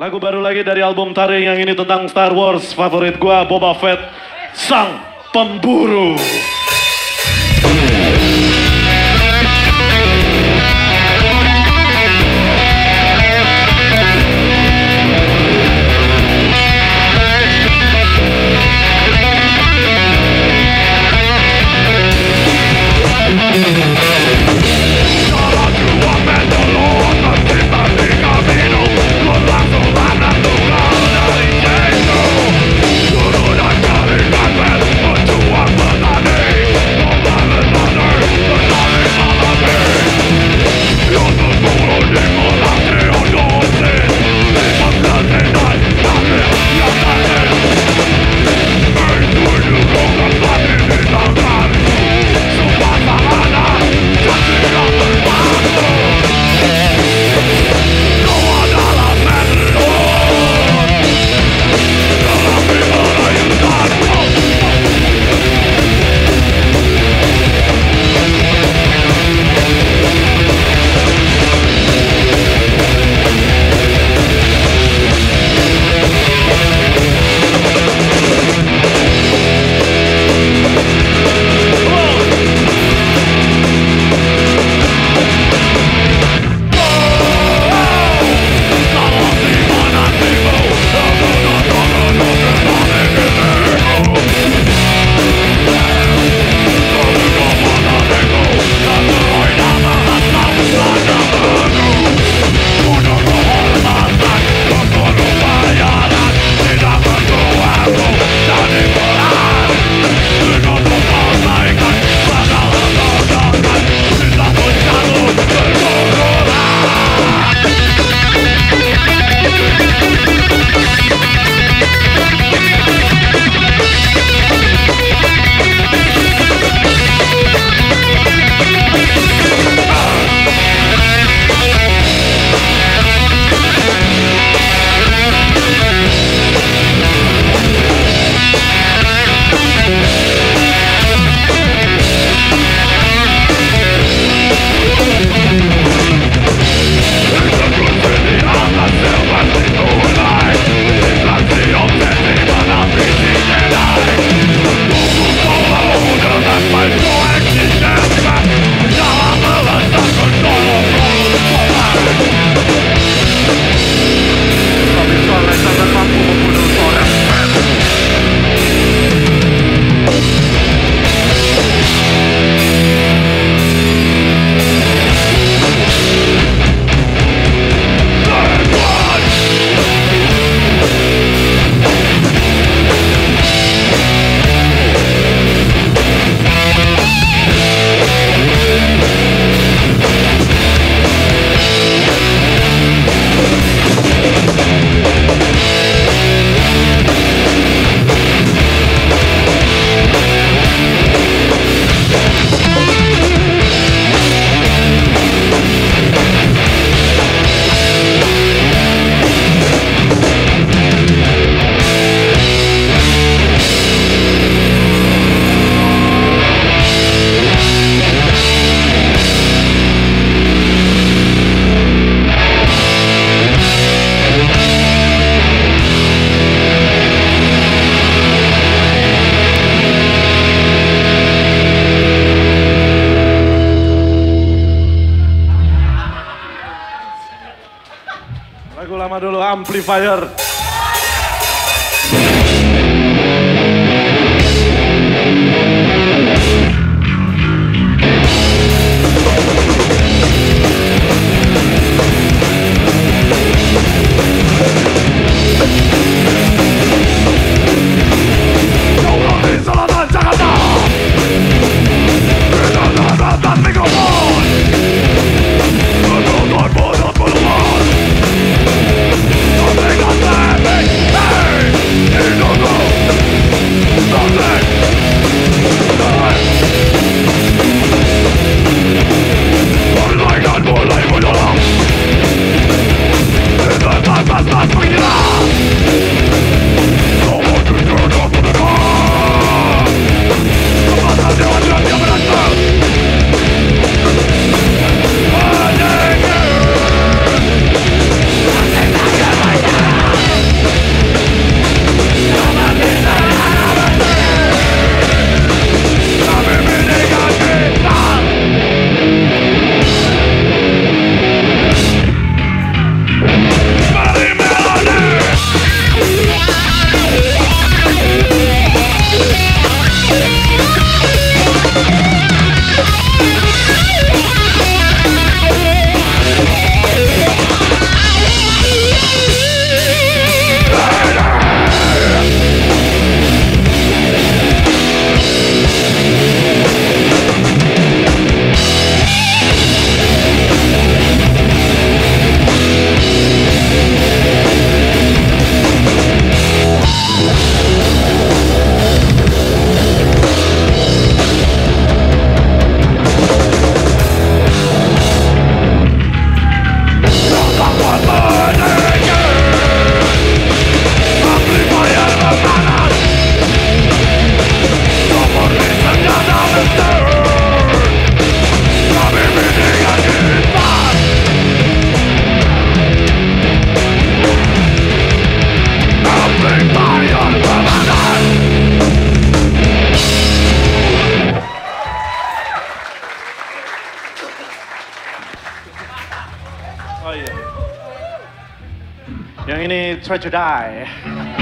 Lagu baru lagi dari album Taring yang ini tentang Star Wars favorit gua Boba Fett, Sang Pemburu. Lagu lama dulu Amplifier. For to die.